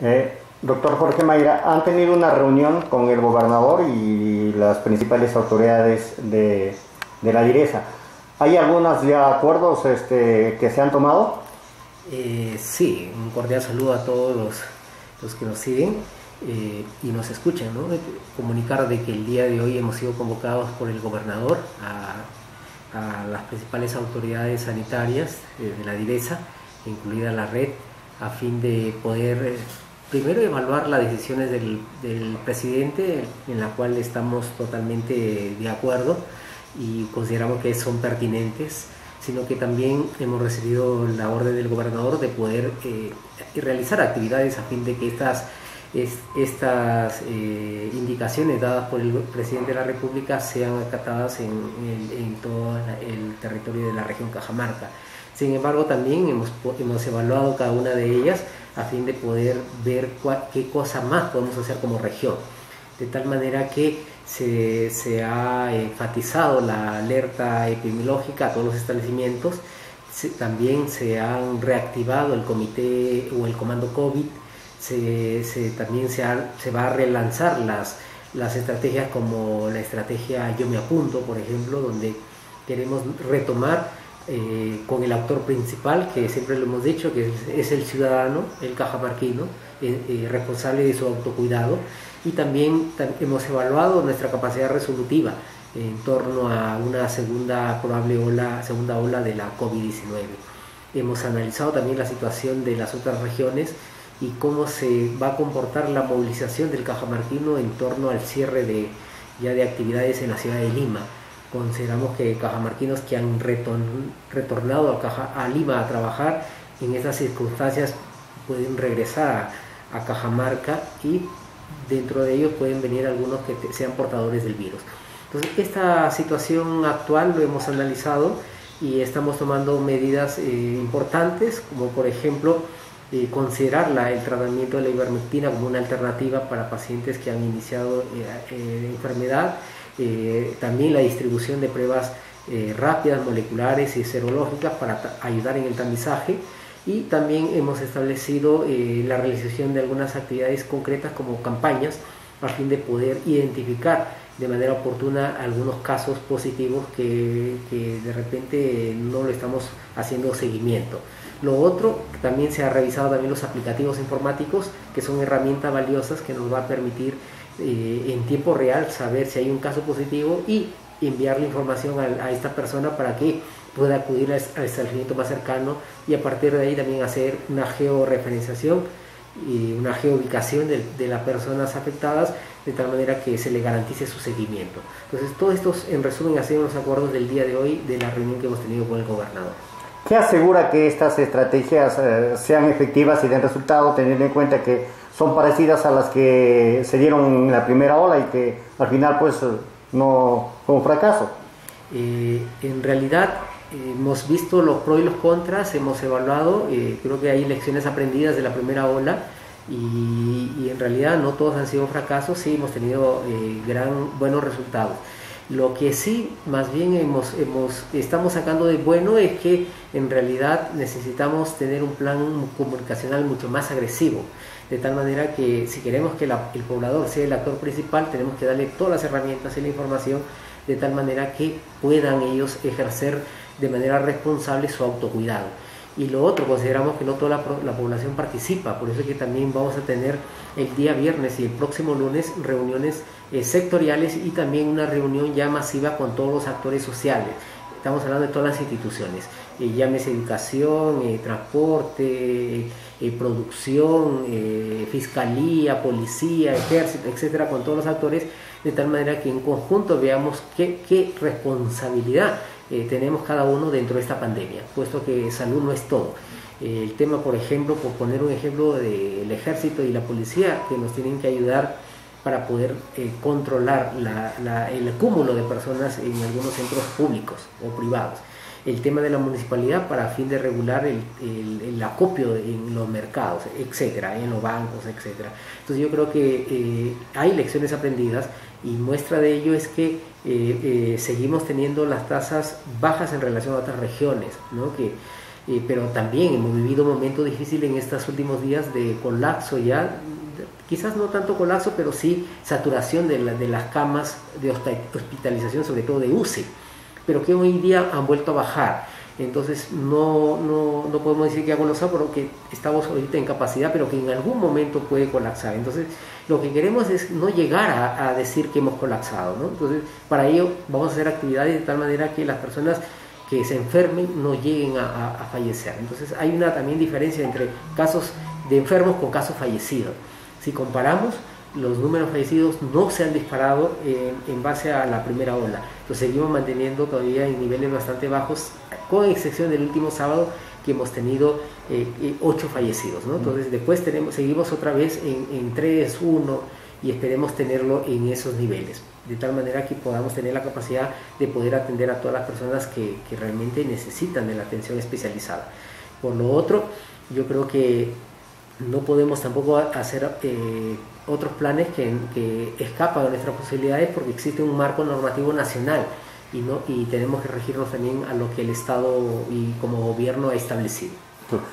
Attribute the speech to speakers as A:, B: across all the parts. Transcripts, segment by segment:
A: Eh, doctor Jorge Mayra, han tenido una reunión con el gobernador y las principales autoridades de, la direza. ¿Hay algunos ya acuerdos este, que se han tomado?
B: Eh, sí, un cordial saludo a todos los, que nos siguen eh, y nos escuchan. ¿no? Comunicar de que el día de hoy hemos sido convocados por el gobernador a, a las principales autoridades sanitarias eh, de la direza, incluida la red, a fin de poder primero evaluar las decisiones del, presidente, en la cual estamos totalmente de acuerdo y consideramos que son pertinentes, sino que también hemos recibido la orden del gobernador de poder eh, realizar actividades a fin de que estas, estas eh, indicaciones dadas por el presidente de la República sean acatadas en, en todo el territorio de la región Cajamarca. Sin embargo, también hemos, hemos evaluado cada una de ellas a fin de poder ver qué cosa más podemos hacer como región. De tal manera que se, se ha enfatizado la alerta epidemiológica a todos los establecimientos, también se han reactivado el comité o el comando COVID, se, se también se, se, va a relanzar las, las estrategias como la estrategia Yo me apunto, por ejemplo, donde queremos retomar eh, con el actor principal, que siempre lo hemos dicho, que es, el ciudadano, el cajamarquino, eh, eh, responsable de su autocuidado. Y también hemos evaluado nuestra capacidad resolutiva en torno a una segunda probable ola, segunda ola de la COVID-19. Hemos analizado también la situación de las otras regiones y cómo se va a comportar la movilización del cajamarquino en torno al cierre de, ya de actividades en la ciudad de Lima consideramos que cajamarquinos que han retornado a, Caja, a Lima a trabajar en estas circunstancias pueden regresar a, Cajamarca y dentro de ellos pueden venir algunos que sean portadores del virus. Entonces, esta situación actual lo hemos analizado y estamos tomando medidas eh, importantes, como por ejemplo eh, considerar el tratamiento de la ivermectina como una alternativa para pacientes que han iniciado eh, enfermedad eh, también la distribución de pruebas eh, rápidas, moleculares y serológicas para ayudar en el tamizaje y también hemos establecido eh, la realización de algunas actividades concretas como campañas a fin de poder identificar de manera oportuna algunos casos positivos que, que, de repente no lo estamos haciendo seguimiento. Lo otro, también se ha revisado también los aplicativos informáticos, que son herramientas valiosas que nos va a permitir eh, en tiempo real saber si hay un caso positivo y enviar la información a, esta persona para que pueda acudir al establecimiento más cercano y a partir de ahí también hacer una georreferenciación y una geoubicación de, las personas afectadas de tal manera que se le garantice su seguimiento. Entonces, todo esto en resumen ha sido los acuerdos del día de hoy de la reunión que hemos tenido con el gobernador.
A: ¿Qué asegura que estas estrategias eh, sean efectivas y den resultado, teniendo en cuenta que son parecidas a las que se dieron en la primera ola y que al final pues no fue un fracaso.
B: Eh, en realidad hemos visto los pros y los contras, hemos evaluado, eh, creo que hay lecciones aprendidas de la primera ola y, en realidad no todos han sido fracasos, sí hemos tenido eh, gran, buenos resultados. Lo que sí, más bien hemos, estamos sacando de bueno es que en realidad necesitamos tener un plan comunicacional mucho más agresivo de tal manera que si queremos que el poblador sea el actor principal, tenemos que darle todas las herramientas y la información de tal manera que puedan ellos ejercer de manera responsable su autocuidado. Y lo otro, consideramos que no toda la, población participa, por eso es que también vamos a tener el día viernes y el próximo lunes reuniones eh, sectoriales y también una reunión ya masiva con todos los actores sociales. Estamos hablando de todas las instituciones, eh, llámese educación, eh, transporte, eh, producción, fiscalía, policía, ejército, etcétera, con todos los actores, de tal manera que en conjunto veamos qué, responsabilidad eh, tenemos cada uno dentro de esta pandemia, puesto que salud no es todo. el tema, por ejemplo, por poner un ejemplo del ejército y la policía, que nos tienen que ayudar para poder controlar el cúmulo de personas en algunos centros públicos o privados el tema de la municipalidad para fin de regular el, el, acopio en los mercados, etcétera, en los bancos, etcétera. Entonces yo creo que eh, hay lecciones aprendidas y muestra de ello es que eh, eh, seguimos teniendo las tasas bajas en relación a otras regiones, ¿no? que eh, pero también hemos vivido momentos difíciles en estos últimos días de colapso ya, quizás no tanto colapso, pero sí saturación de, de las camas de hospitalización, sobre todo de UCI, pero que hoy día han vuelto a bajar. Entonces no, no, no podemos decir que ha colapsado porque estamos ahorita en capacidad, pero que en algún momento puede colapsar. Entonces lo que queremos es no llegar a, decir que hemos colapsado. ¿no? Entonces para ello vamos a hacer actividades de tal manera que las personas que se enfermen no lleguen a, a fallecer. Entonces hay una también diferencia entre casos de enfermos con casos fallecidos. Si comparamos, los números fallecidos no se han disparado en, base a la primera ola. Los seguimos manteniendo todavía en niveles bastante bajos, con excepción del último sábado que hemos tenido eh, eh, ocho fallecidos. ¿no? Entonces después tenemos, seguimos otra vez en, en 3, 1 y esperemos tenerlo en esos niveles, de tal manera que podamos tener la capacidad de poder atender a todas las personas que, que realmente necesitan de la atención especializada. Por lo otro, yo creo que no podemos tampoco hacer eh, otros planes que, que, escapan de nuestras posibilidades porque existe un marco normativo nacional y, no, y tenemos que regirnos también a lo que el Estado y como gobierno ha establecido.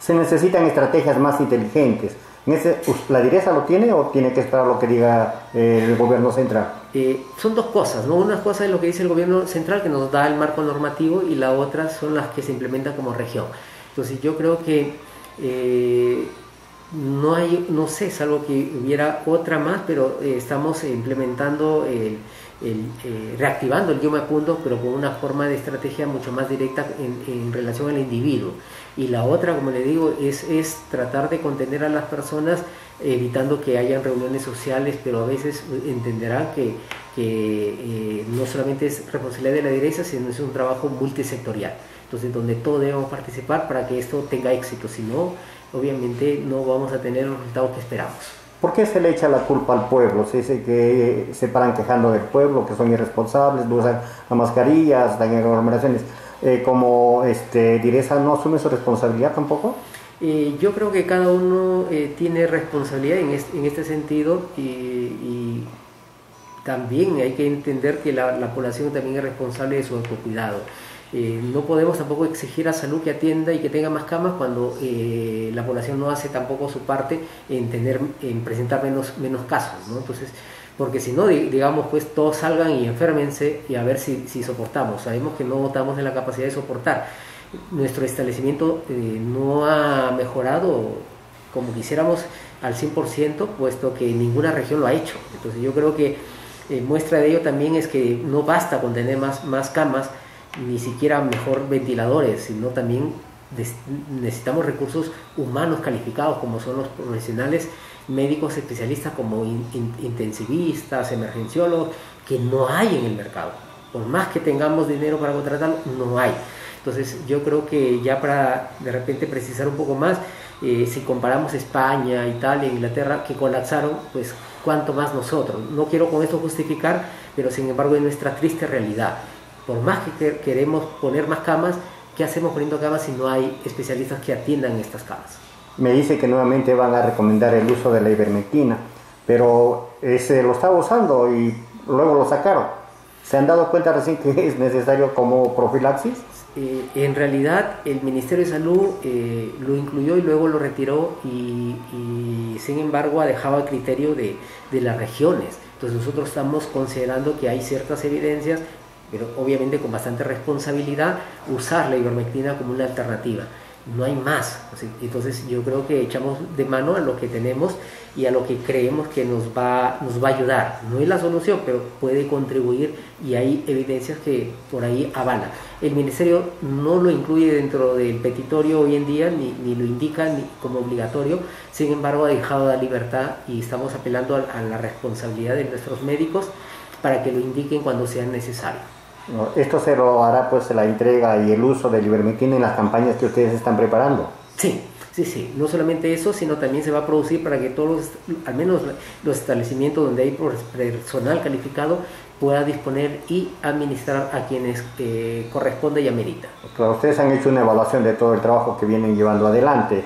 A: Se necesitan estrategias más inteligentes. ¿En ese, ¿La direza lo tiene o tiene que esperar lo que diga eh, el gobierno central?
B: Eh, son dos cosas, ¿no? Una cosa es lo que dice el gobierno central que nos da el marco normativo y la otra son las que se implementan como región. Entonces yo creo que no hay, no sé, salvo que hubiera otra más, pero eh, estamos implementando el, eh, reactivando el yo me apunto, pero con una forma de estrategia mucho más directa en, relación al individuo. Y la otra, como le digo, es, es tratar de contener a las personas evitando que hayan reuniones sociales, pero a veces entenderán que, que eh, no solamente es responsabilidad de la derecha, sino es un trabajo multisectorial. Entonces, donde todos debemos participar para que esto tenga éxito, si no, obviamente no vamos a tener los resultados que esperamos.
A: ¿Por qué se le echa la culpa al pueblo? Se dice que se paran quejando del pueblo, que son irresponsables, usan las mascarillas, dañan aglomeraciones. Eh, como este, Direza no asume su responsabilidad tampoco?
B: Eh, yo creo que cada uno eh, tiene responsabilidad en este, en este sentido y, y, también hay que entender que la, la población también es responsable de su autocuidado. Eh, no podemos tampoco exigir a salud que atienda y que tenga más camas cuando eh, la población no hace tampoco su parte en tener en presentar menos menos casos entonces porque si no digamos pues todos salgan y enfermense y a ver si, si soportamos. Sabemos que no estamos en la capacidad de soportar. Nuestro establecimiento eh, no ha mejorado como quisiéramos al 100% puesto que ninguna región lo ha hecho. Entonces yo creo que muestra de ello también es que no basta con tener más, más camas ni siquiera mejor ventiladores, sino también necesitamos recursos humanos calificados como son los profesionales médicos especialistas como intensivistas, emergenciólogos, que no hay en el mercado. Por más que tengamos dinero para contratarlo, no hay. Entonces yo creo que ya para de repente precisar un poco más, eh, si comparamos España, Italia, Inglaterra, que colapsaron, pues cuánto más nosotros. No quiero con esto justificar, pero sin embargo es nuestra triste realidad por más que queremos poner más camas, ¿qué hacemos poniendo camas si no hay especialistas que atiendan estas camas?
A: Me dice que nuevamente van a recomendar el uso de la ivermectina, pero ese lo estaba usando y luego lo sacaron. ¿Se han dado cuenta recién que es necesario como profilaxis?
B: Eh, en realidad el Ministerio de Salud eh, lo incluyó y luego lo retiró y, sin embargo ha dejado a criterio de, de las regiones. Entonces nosotros estamos considerando que hay ciertas evidencias pero obviamente con bastante responsabilidad, usar la ivermectina como una alternativa. No hay más. Entonces yo creo que echamos de mano a lo que tenemos y a lo que creemos que nos va, nos va a ayudar. No es la solución, pero puede contribuir y hay evidencias que por ahí avalan. El Ministerio no lo incluye dentro del petitorio hoy en día, ni, ni lo indica ni como obligatorio, sin embargo ha dejado la libertad y estamos apelando a la responsabilidad de nuestros médicos para que lo indiquen cuando sea necesario.
A: Esto se lo hará pues la entrega y el uso del ivermectina en las campañas que ustedes están preparando.
B: Sí, sí, sí. No solamente eso, sino también se va a producir para que todos, al menos los establecimientos donde hay personal calificado, pueda disponer y administrar a quienes eh, corresponde y amerita.
A: Claro, ustedes han hecho una evaluación de todo el trabajo que vienen llevando adelante.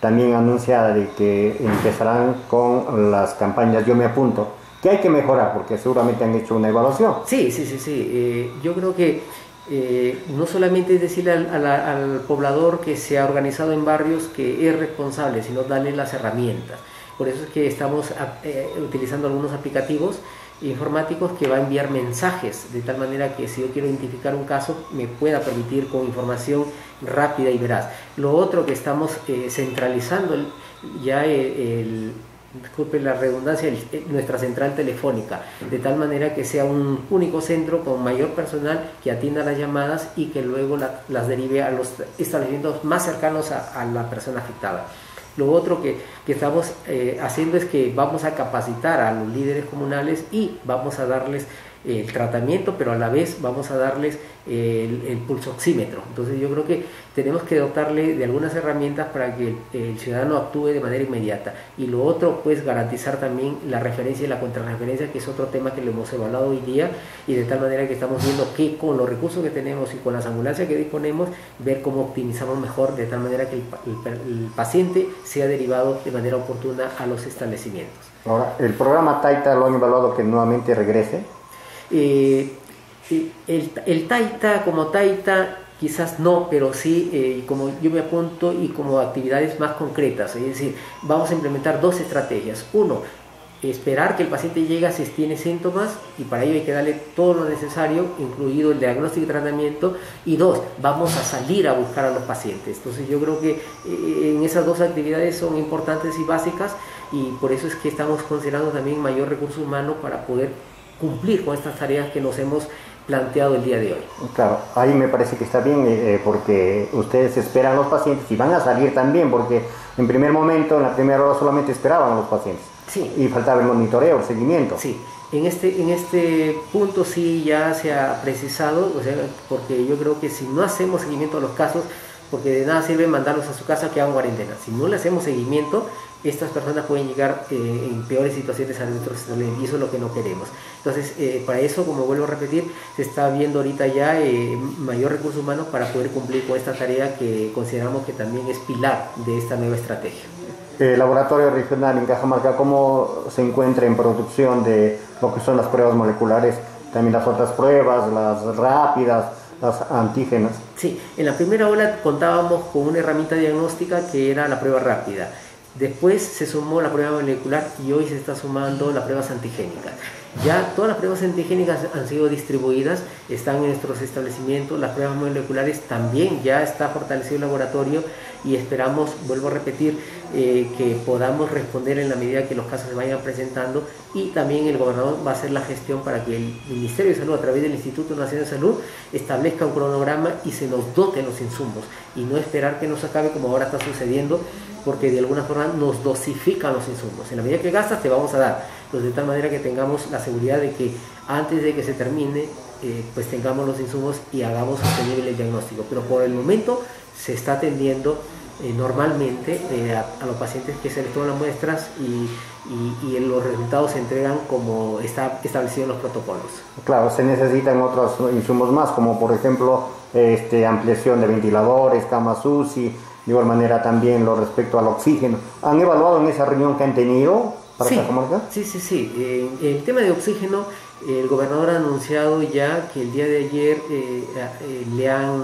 A: También anunciada de que empezarán con las campañas Yo me apunto ¿Qué hay que mejorar? Porque seguramente han hecho una evaluación.
B: Sí, sí, sí, sí. Eh, yo creo que eh, no solamente es decirle al, poblador que se ha organizado en barrios que es responsable, sino darle las herramientas. Por eso es que estamos eh, utilizando algunos aplicativos informáticos que va a enviar mensajes de tal manera que si yo quiero identificar un caso me pueda permitir con información rápida y veraz. Lo otro que estamos centralizando ya el disculpe la redundancia, eh, nuestra central telefónica, de tal manera que sea un único centro con mayor personal que atienda las llamadas y que luego las derive a los establecimientos más cercanos a, la persona afectada. Lo otro que, estamos eh, haciendo es que vamos a capacitar a los líderes comunales y vamos a darles el tratamiento, pero a la vez vamos a darles el, pulso oxímetro. Entonces yo creo que tenemos que dotarle de algunas herramientas para que el, ciudadano actúe de manera inmediata. Y lo otro, pues garantizar también la referencia y la contrarreferencia, que es otro tema que lo hemos evaluado hoy día, y de tal manera que estamos viendo que con los recursos que tenemos y con las ambulancias que disponemos, ver cómo optimizamos mejor, de tal manera que el, paciente sea derivado de manera oportuna a los establecimientos.
A: Ahora, ¿el programa TAITA lo han evaluado que nuevamente regrese?
B: Eh, el, el, Taita como Taita quizás no, pero sí eh, como yo me apunto y como actividades más concretas. Es decir, vamos a implementar dos estrategias. Uno, esperar que el paciente llegue si tiene síntomas y para ello hay que darle todo lo necesario, incluido el diagnóstico y tratamiento. Y dos, vamos a salir a buscar a los pacientes. Entonces yo creo que eh, en esas dos actividades son importantes y básicas y por eso es que estamos considerando también mayor recurso humano para poder cumplir con estas tareas que nos hemos planteado el día de hoy.
A: Claro, ahí me parece que está bien eh, eh, porque ustedes esperan a los pacientes y van a salir también porque en primer momento, en la primera hora solamente esperaban a los pacientes. Sí. Y faltaba el monitoreo, el seguimiento.
B: Sí. En este, en este punto sí ya se ha precisado, o sea, porque yo creo que si no hacemos seguimiento a los casos, porque de nada sirve mandarlos a su casa que hagan cuarentena. Si no le hacemos seguimiento, estas personas pueden llegar eh, en peores situaciones a nuestros y eso es lo que no queremos. Entonces, eh, para eso, como vuelvo a repetir, se está viendo ahorita ya eh, mayor recurso humano para poder cumplir con esta tarea que consideramos que también es pilar de esta nueva estrategia.
A: El laboratorio regional en Cajamarca, ¿cómo se encuentra en producción de lo que son las pruebas moleculares? También las otras pruebas, las rápidas, las antígenas.
B: Sí, en la primera ola contábamos con una herramienta diagnóstica que era la prueba rápida. Después se sumó la prueba molecular y hoy se está sumando las pruebas antigénicas. Ya todas las pruebas antigénicas han sido distribuidas, están en nuestros establecimientos, las pruebas moleculares también ya está fortalecido el laboratorio y esperamos, vuelvo a repetir, eh, que podamos responder en la medida que los casos se vayan presentando y también el gobernador va a hacer la gestión para que el Ministerio de Salud a través del Instituto Nacional de Salud establezca un cronograma y se nos dote los insumos y no esperar que nos acabe como ahora está sucediendo porque de alguna forma nos dosifican los insumos. En la medida que gastas te vamos a dar, pues de tal manera que tengamos la seguridad de que antes de que se termine, eh, pues tengamos los insumos y hagamos sostenible el diagnóstico. Pero por el momento se está atendiendo eh, normalmente eh, a, los pacientes que se les toman las muestras y, los resultados se entregan como está establecido en los protocolos.
A: Claro, se necesitan otros insumos más, como por ejemplo este, ampliación de ventiladores, camas UCI, de igual manera también lo respecto al oxígeno. ¿Han evaluado en esa reunión que han tenido para
B: sí, Sí, sí, sí. el tema de oxígeno, el gobernador ha anunciado ya que el día de ayer eh, eh, le han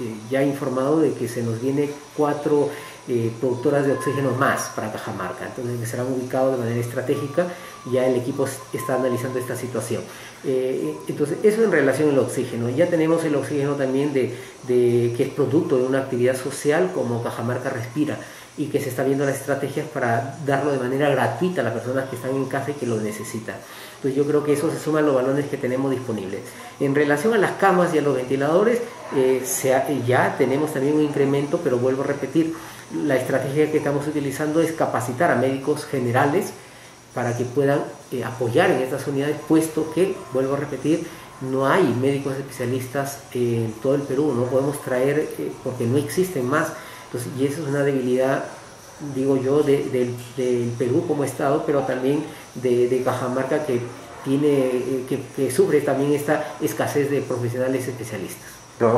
B: eh, ya informado de que se nos viene cuatro productoras de oxígeno más para Cajamarca, entonces que serán ubicados de manera estratégica, ya el equipo está analizando esta situación. Eh, entonces, eso en relación al oxígeno. Ya tenemos el oxígeno también de, que es producto de una actividad social como Cajamarca Respira y que se está viendo las estrategias para darlo de manera gratuita a las personas que están en casa y que lo necesitan. Entonces yo creo que eso se suma a los balones que tenemos disponibles. En relación a las camas y a los ventiladores, eh, ya tenemos también un incremento, pero vuelvo a repetir, la estrategia que estamos utilizando es capacitar a médicos generales para que puedan eh, apoyar en estas unidades, puesto que, vuelvo a repetir, no hay médicos especialistas en todo el Perú, no podemos traer eh, porque no existen más. Entonces, y eso es una debilidad, digo yo, del Perú como Estado, pero también de, Cajamarca que, tiene, eh, que, sufre también esta escasez de profesionales especialistas.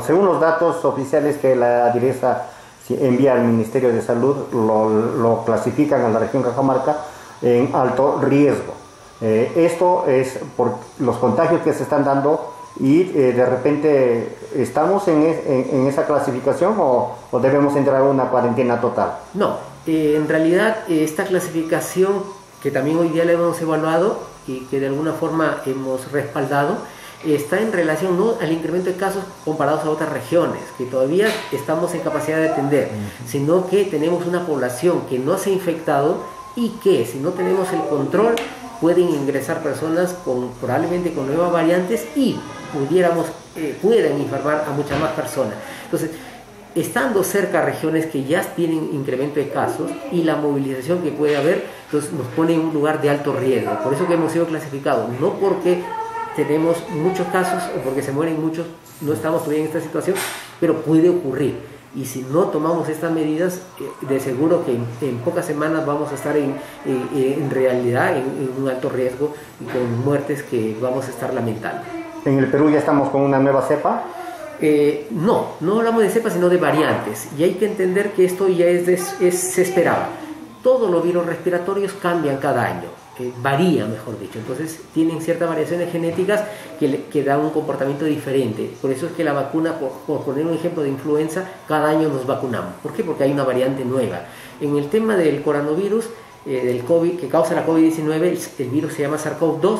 A: según los datos oficiales que la directa envía al Ministerio de Salud, lo, lo clasifican a la región Cajamarca en alto riesgo. Eh, esto es por los contagios que se están dando y eh, de repente estamos en, en, esa clasificación o, o, debemos entrar a una cuarentena total?
B: No, eh, en realidad esta clasificación que también hoy día la hemos evaluado y que de alguna forma hemos respaldado, está en relación no al incremento de casos comparados a otras regiones, que todavía estamos en capacidad de atender, sino que tenemos una población que no se ha infectado y que si no tenemos el control pueden ingresar personas con probablemente con nuevas variantes y pudiéramos eh, puedan informar a muchas más personas. Entonces, estando cerca regiones que ya tienen incremento de casos y la movilización que puede haber, entonces nos pone en un lugar de alto riesgo. Por eso que hemos sido clasificados, no porque tenemos muchos casos o porque se mueren muchos, no estamos todavía en esta situación, pero puede ocurrir. Y si no tomamos estas medidas, eh, de seguro que en, pocas semanas vamos a estar en, en realidad en, un alto riesgo y con muertes que vamos a estar lamentando.
A: ¿En el Perú ya estamos con una nueva cepa?
B: Eh, no, no hablamos de cepas, sino de variantes. Y hay que entender que esto ya es, es se esperaba. Todos los virus respiratorios cambian cada año que varía, mejor dicho. Entonces tienen ciertas variaciones genéticas que, dan un comportamiento diferente. Por eso es que la vacuna, por, poner un ejemplo de influenza, cada año nos vacunamos. ¿Por qué? Porque hay una variante nueva. En el tema del coronavirus, eh, del COVID, que causa la COVID-19, el, virus se llama SARS-CoV-2,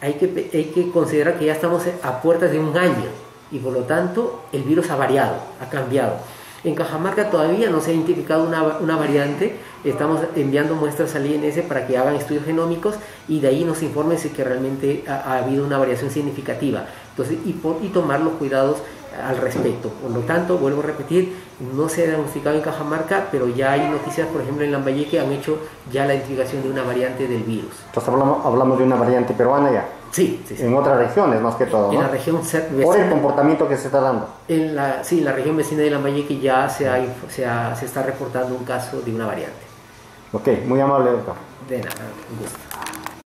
B: hay que, hay que considerar que ya estamos a puertas de un año y por lo tanto el virus ha variado, ha cambiado. En Cajamarca todavía no se ha identificado una, una variante, estamos enviando muestras al INS para que hagan estudios genómicos y de ahí nos informen si que realmente ha, habido una variación significativa. Entonces, y, y tomar los cuidados al respecto. Por lo tanto, vuelvo a repetir, no se ha diagnosticado en Cajamarca, pero ya hay noticias, por ejemplo, en Lambayeque que han hecho ya la identificación de una variante del virus.
A: Entonces hablamos, hablamos de una variante peruana ya.
B: Sí, sí,
A: En otras regiones más que todo.
B: En la región
A: Por el comportamiento que se está dando.
B: En la, sí, en la región vecina de Lambayeque ya se, se, se está reportando un caso de una variante.
A: Ok, muy amable doctor.
B: De nada, un gusto.